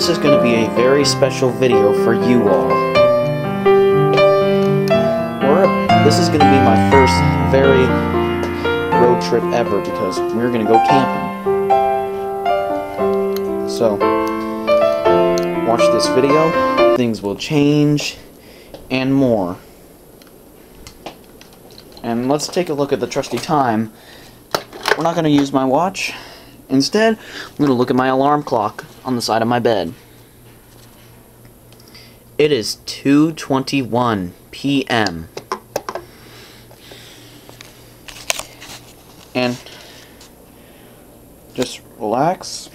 this is going to be a very special video for you all. Or this is going to be my first very road trip ever because we're going to go camping. So, watch this video. Things will change and more. And let's take a look at the trusty time. We're not going to use my watch. Instead, I'm going to look at my alarm clock on the side of my bed. It is 2.21 p.m. And just relax.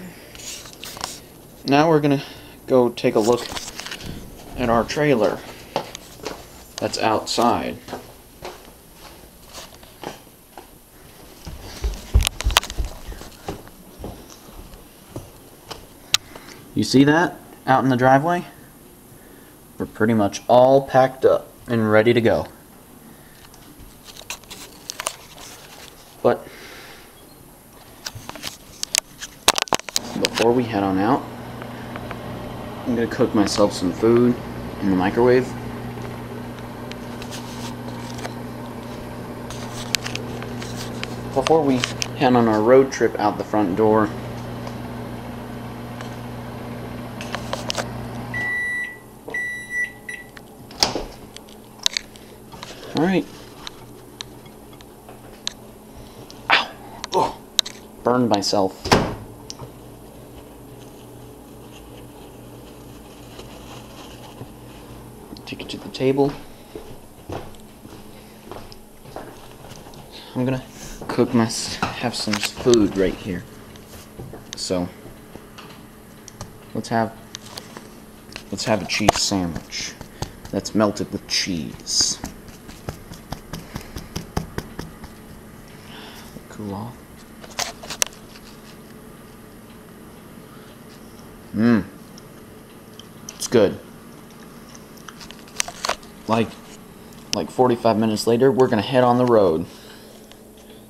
Now we're going to go take a look at our trailer that's outside. See that out in the driveway? We're pretty much all packed up and ready to go. But before we head on out, I'm gonna cook myself some food in the microwave. Before we head on our road trip out the front door, Alright. Ow! Oh, burned myself. Take it to the table. I'm gonna cook my have some food right here. So let's have let's have a cheese sandwich that's melted with cheese. cool off. Mmm. It's good. Like, like 45 minutes later, we're going to head on the road.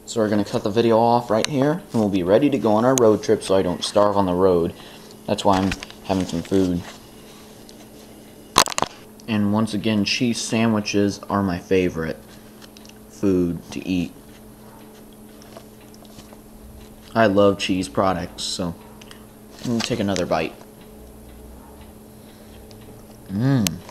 So we're going to cut the video off right here, and we'll be ready to go on our road trip so I don't starve on the road. That's why I'm having some food. And once again, cheese sandwiches are my favorite food to eat. I love cheese products, so Mm, take another bite. Mmm.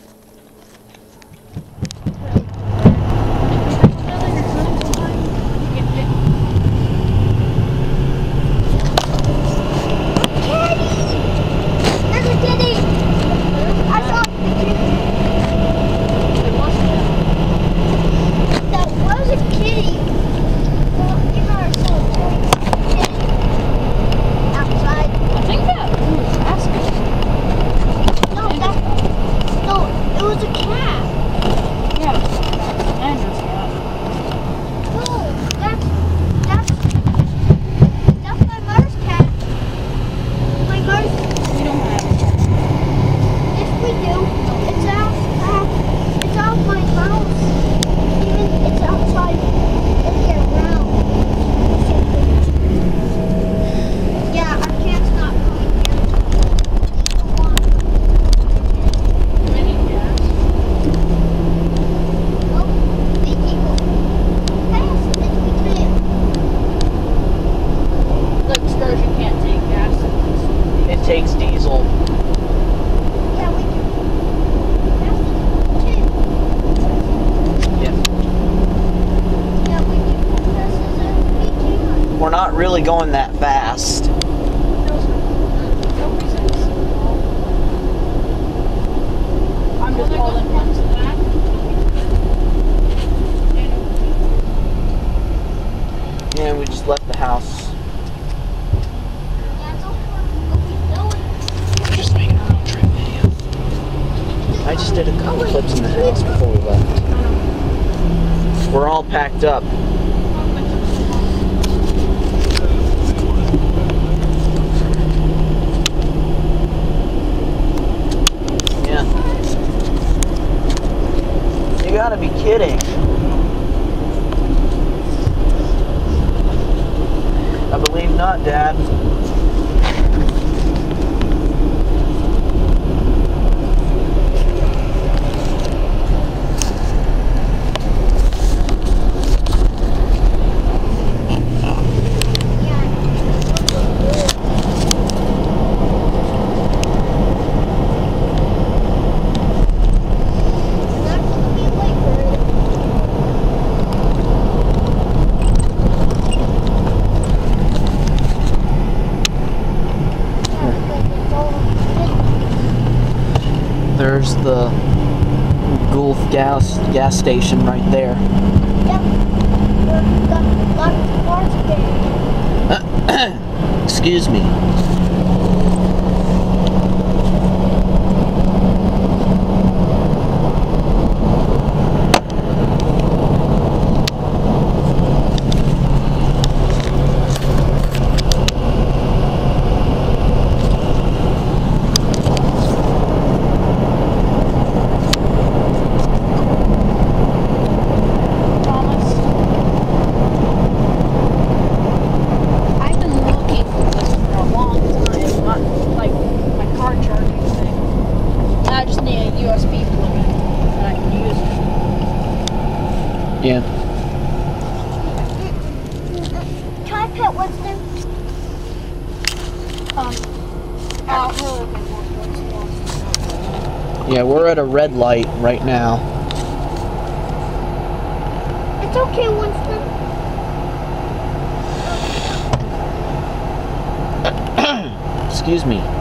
Really going that fast. Yeah, we just left the house. Just making a road trip video. I just did a couple clips in the house before we left. We're all packed up. gotta be kidding. I believe not, Dad. there's the Gulf gas gas station right there. Yep. Excuse me. red light right now. It's okay, Winston. Excuse me.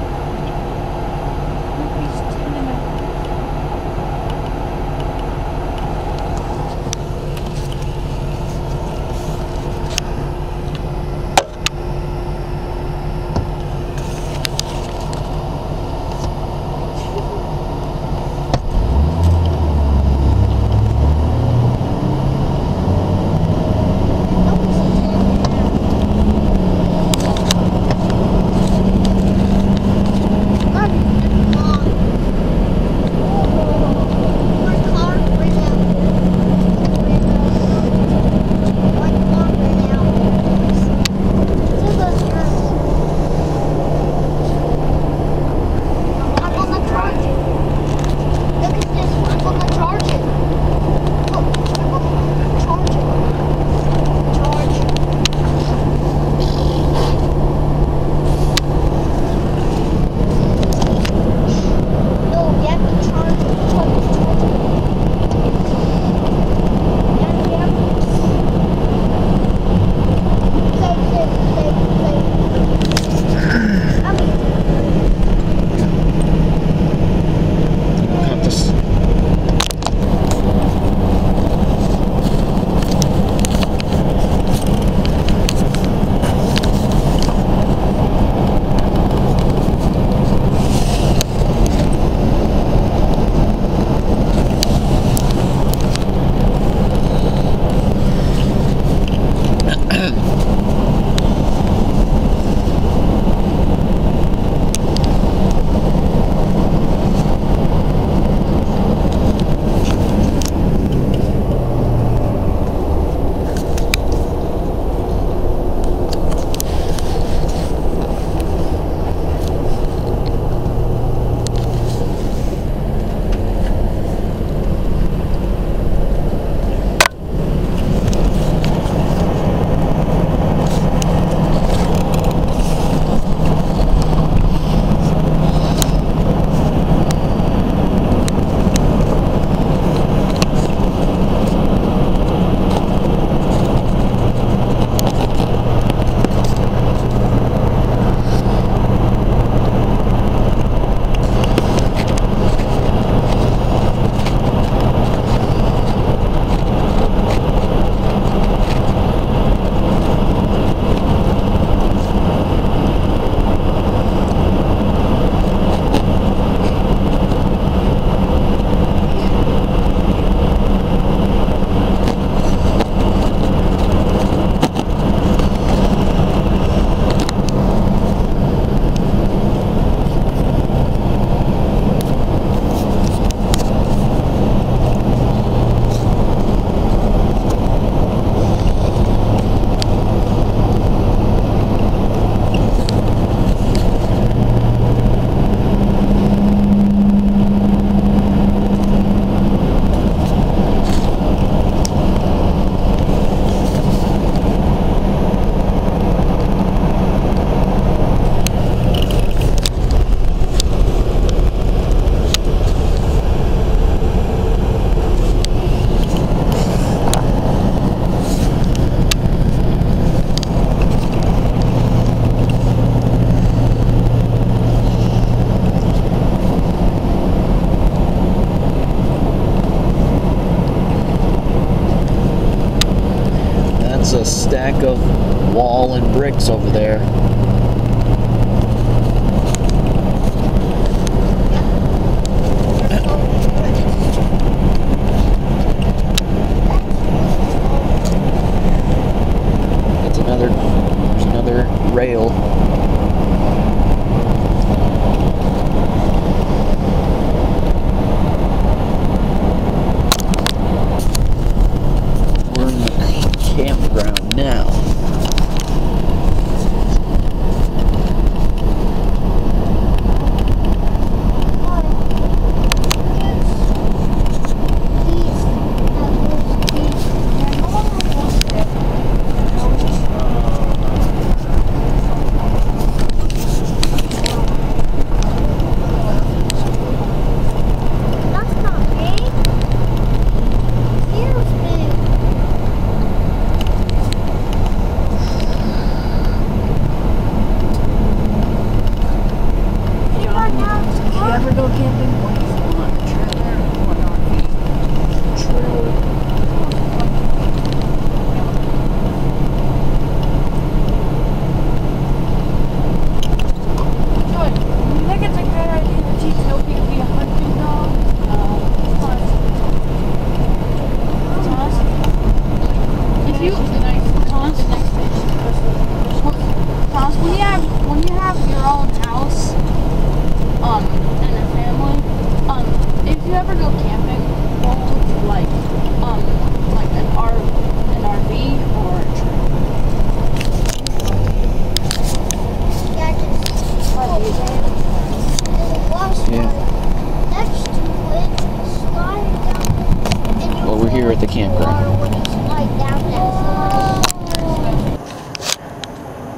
at the campground.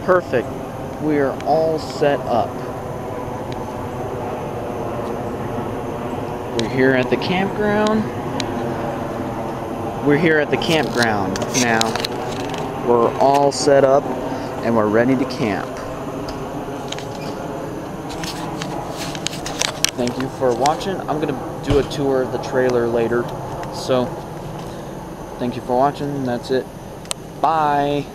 Perfect. We are all set up. We're here at the campground. We're here at the campground now. We're all set up and we're ready to camp. Thank you for watching. I'm going to do a tour of the trailer later. So Thank you for watching. That's it. Bye.